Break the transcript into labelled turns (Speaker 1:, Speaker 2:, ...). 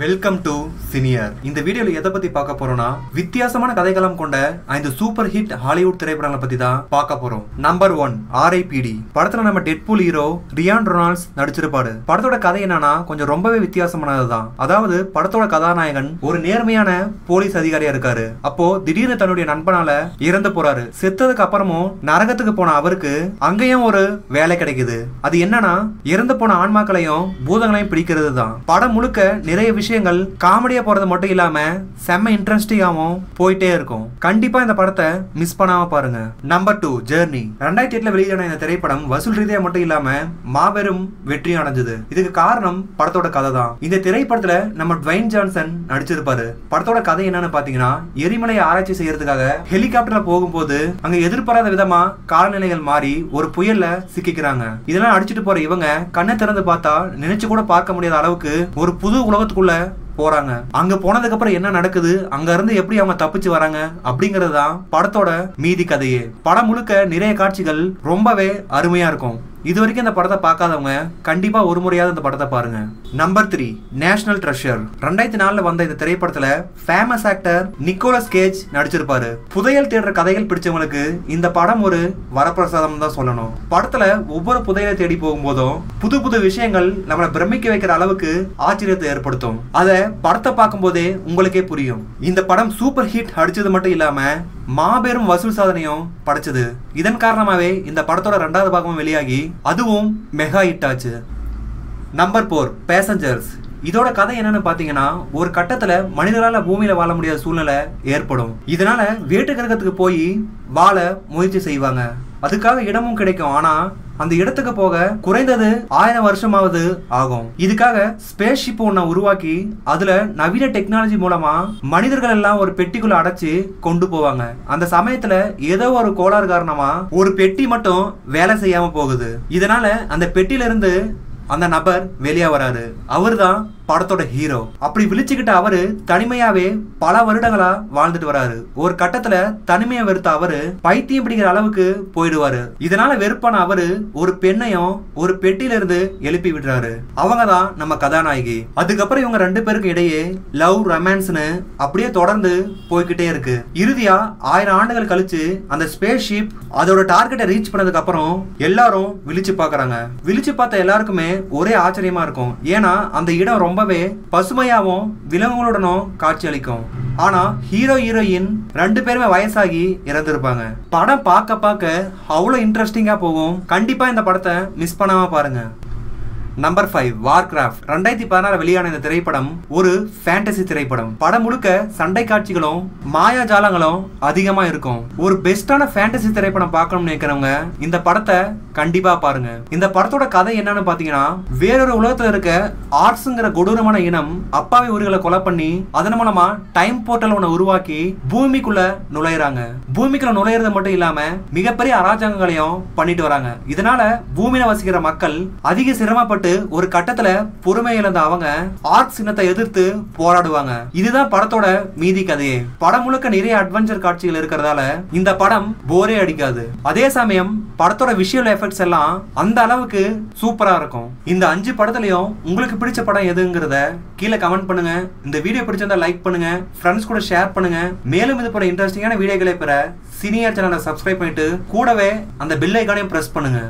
Speaker 1: Welcome to senior இந்த வீடியோல எதை பத்தி பார்க்க போறோம்னா வித்தியாசமான கதைகளம் கொண்ட ஐந்து சூப்பர் ஹிட் ஹாலிவுட் திரைப்படங்களை பத்தி தான் பார்க்க போறோம். நம்பர் ஒன் ஆர்ஐபிடி படத்துல நம்ம டெட்பூல் ஹீரோ ரியான் ரொனால்ட்ஸ் நடிச்சிருப்பாரு. படத்தோட கதை என்னன்னா கொஞ்சம் ரொம்பவே வித்தியாசமானதுதான். அதாவது படத்தோட கதாநாயகன் ஒரு நேர்மையான போலீஸ் அதிகாரியா இருக்காரு. அப்போ திடீர்னு தன்னுடைய நண்பனால இறந்து போறாரு. செத்ததுக்கு அப்புறமும் நரகத்துக்கு போன அவருக்கு அங்கேயும் ஒரு வேலை கிடைக்குது. அது என்னன்னா இறந்து போன ஆன்மாக்களையும் பூதங்களையும் பிடிக்கிறது தான் படம் முழுக்க நிறைய விஷயங்கள் காமெடியா போறது மட்டும் இல்லாம செம்ம இன்ட்ரெஸ்டிங்காவும் போயிட்டே இருக்கும். கண்டிப்பா இந்த படத்தை மிஸ் பண்ணாம பாருங்க. நம்பர் டூ ஜேர்னி ரெண்டாயிரத்தி எட்டுல வெளியான இந்த திரைப்படம் வசூல் ரீதியா மட்டும் இல்லாம மாபெரும் வெற்றி அடைஞ்சது. இதுக்கு காரணம் படத்தோட கதை தான். இந்த திரைப்படத்துல நம்ம ட்வைன் ஜான்சன் நடிச்சிருப்பாரு. படத்தோட கதை என்னன்னு பாத்தீங்கன்னா எரிமலை ஆராய்ச்சி செய்யறதுக்காக ஹெலிகாப்டர்ல போகும்போது அங்க எதிர்பாராத விதமா காலநிலைகள் மாறி ஒரு புயல்ல சிக்கிக்கிறாங்க. இதெல்லாம் அடிச்சிட்டு போற இவங்க கண்ணை திறந்து பார்த்தா நினைச்சு கூட பார்க்க முடியாத அளவுக்கு ஒரு புது உலகத்துக்குள்ள போறாங்க. அங்க போனதுக்கு அப்புறம் என்ன நடக்குது? அங்க இருந்து எப்படி அவங்க தப்பிச்சு வராங்க? அப்படிங்கறது தான் படத்தோட மீதி கதையே. படம் முழுக்க நிறைய காட்சிகள் ரொம்பவே அருமையா இருக்கும். இது வரைக்கும் இந்த படத்தை பார்க்காதவங்க கண்டிப்பா ஒரு முறையாவது இந்த படத்தை பாருங்க. நம்பர் த்ரீ நேஷனல் ட்ரெஷர் ரெண்டாயிரத்தி நாலுல வந்த இந்த திரைப்படத்துல ஃபேமஸ் ஆக்டர் நிக்கோலஸ் கேஜ் நடிச்சிருப்பாரு. புதையல் தேடுற கதைகள் பிடிச்சவங்களுக்கு இந்த படம் ஒரு வரப்பிரசாதம் தான் சொல்லணும். படத்துல ஒவ்வொரு புதையலை தேடி போகும்போதும் புது புது விஷயங்கள் நம்மளை பிரமிக்க வைக்கிற அளவுக்கு ஆச்சரியத்தை ஏற்படுத்தும். அதை படத்தை பார்க்கும்போதே உங்களுக்கே புரியும். இந்த படம் சூப்பர் ஹிட் அடிச்சது மட்டும் இல்லாம மாபெரும் வசூல் சாதனையும் படைச்சது. இதன் காரணமாவே இந்த படத்தோட ரெண்டாவது பாகமும் வெளியாகி அதுவும் மெகா ஹிட் ஆச்சு. நம்பர் போர் பேசஞ்சர்ஸ் இதோட கதை என்னன்னு பாத்தீங்கன்னா ஒரு கட்டத்துல மனிதரால பூமியில வாழ முடியாத சூழ்நிலை ஏற்படும். இதனால வேட்டு கிரகத்துக்கு போய் வாழ முயற்சி செய்வாங்க. அதுக்காக இடமும் கிடைக்கும். ஆனா அந்த இடத்துக்கு போக குறைந்தது ஆயிரம் வருஷமாவது ஆகும். இதுக்காக ஸ்பேஸ் ஷிப் ஒன்ன உருவாக்கி அதுல நவீன டெக்னாலஜி மூலமா மனிதர்கள் எல்லாம் ஒரு பெட்டிக்குள்ள அடைச்சு கொண்டு போவாங்க. அந்த சமயத்துல ஏதோ ஒரு கோளாறு காரணமா ஒரு பெட்டி மட்டும் வேலை செய்யாம போகுது. இதனால அந்த பெட்டியில இருந்து அந்த நபர் வெளியே வராரு. அவர்தான் படத்தோட ஹீரோ. அப்படி விழிச்சுக்கிட்ட அவரு தனிமையாவே பல வருடங்களா வாழ்ந்துட்டு வராரு. ஒரு கட்டத்துல தனிமையை வெறுத்த அவரு பைத்தியம் பிடிக்கிற அளவுக்கு போயிடுவாரு. இதனால வெறுப்பான அவரு ஒரு பெண்ணையும் ஒரு பெட்டியில இருந்து எழுப்பி விடுறாரு. அவங்க தான் நம்ம கதாநாயகி. அதுக்கப்புறம் இவங்க ரெண்டு பேருக்கும் இடையே லவ் ரொமான்ஸ்னு அப்படியே தொடர்ந்து போய்கிட்டே இருக்கு. இறுதியா ஆயிரம் ஆண்டுகள் கழிச்சு அந்த ஸ்பேஸ் ஷிப் அதோட டார்கெட்டை ரீச் பண்ணதுக்கு அப்புறம் எல்லாரும் விழிச்சு பாக்குறாங்க விழிச்சு பார்த்த எல்லாருக்குமே ஒரே ஆச்சரியமா இருக்கும். ஏன்னா அந்த இடம் ரொம்பவே பசுமையாகவும் விலங்குகளுடனும் காட்சி அளிக்கும் ஹீரோ ஹீரோயின் ரெண்டு பேருமே வயசாகி இறந்துருப்பாங்க. படம் பார்க்க பார்க்க அவ்வளோ இன்ட்ரெஸ்டிங்காக போகும். கண்டிப்பாக இந்த படத்தை மிஸ் பண்ணாமல் பாருங்கள் நம்பர் ஃபைவ் வார்கிராஃப்ட் ரெண்டாயிரத்தி பதினாறு வெளியான இந்த திரைப்படம் ஒரு ஃபேண்டசி திரைப்படம். படம் முழுக்க சண்டை காட்சிகளும் மாயாஜாலங்களும் அதிகமா இருக்கும். ஒரு பெஸ்டான ஃபேண்டசி திரைப்படம் பார்க்கணும்னு நினைக்கிறவங்க இந்த படத்தை கண்டிப்பா பாருங்க. இந்த படத்தோட கதை என்னன்னு பாத்தீங்கன்னா வேறொரு உலகத்துல இருக்க ஆர்ட்ஸுங்கிற கொடூரமான இனம் அப்பாவி உயிர்களை கொலை பண்ணி அதன் மூலமா டைம் போர்ட்டல் ஒன்று உருவாக்கி பூமிக்குள்ள நுழையிறாங்க. பூமிக்குள்ள நுழையிறது மட்டும் இல்லாம மிகப்பெரிய அராஜகங்களையும் பண்ணிட்டு வராங்க. இதனால பூமியில வசிக்கிற மக்கள் அதிக சிரமப்பட்டு ஒரு கட்டத்துல பொறுமை இழந்த அவங்க ஆர்ட் சின்னத்தை எதிர்த்து போராடுவாங்க. இதுதான் படத்தோட மீதி கதையே. படம் முழுக்க நிறைய அட்வென்ச்சர் காட்சிகள் இருக்கிறதால இந்த படம் போரே அடிக்காது. அதே சமயம் படத்தோட விஷுவல் எஃபெக்ட்ஸ் எல்லாம் அந்த அளவுக்கு சூப்பரா இருக்கும். இந்த அஞ்சு படத்துலயும் உங்களுக்கு பிடிச்ச படம் எதுங்கிறத கீழே கமெண்ட் பண்ணுங்க. இந்த வீடியோ பிடிச்சிருந்தா லைக் பண்ணுங்க. ஃப்ரெண்ட்ஸ் கூட ஷேர் பண்ணுங்க. மேலும் இது போல இன்ட்ரெஸ்டிங்கான வீடியோக்களை பெற சீனியர் சேனலை சப்ஸ்கிரைப் பண்ணிட்டு கூடவே அந்த பெல் ஐக்கானையும் பிரஸ் பண்ணுங்க.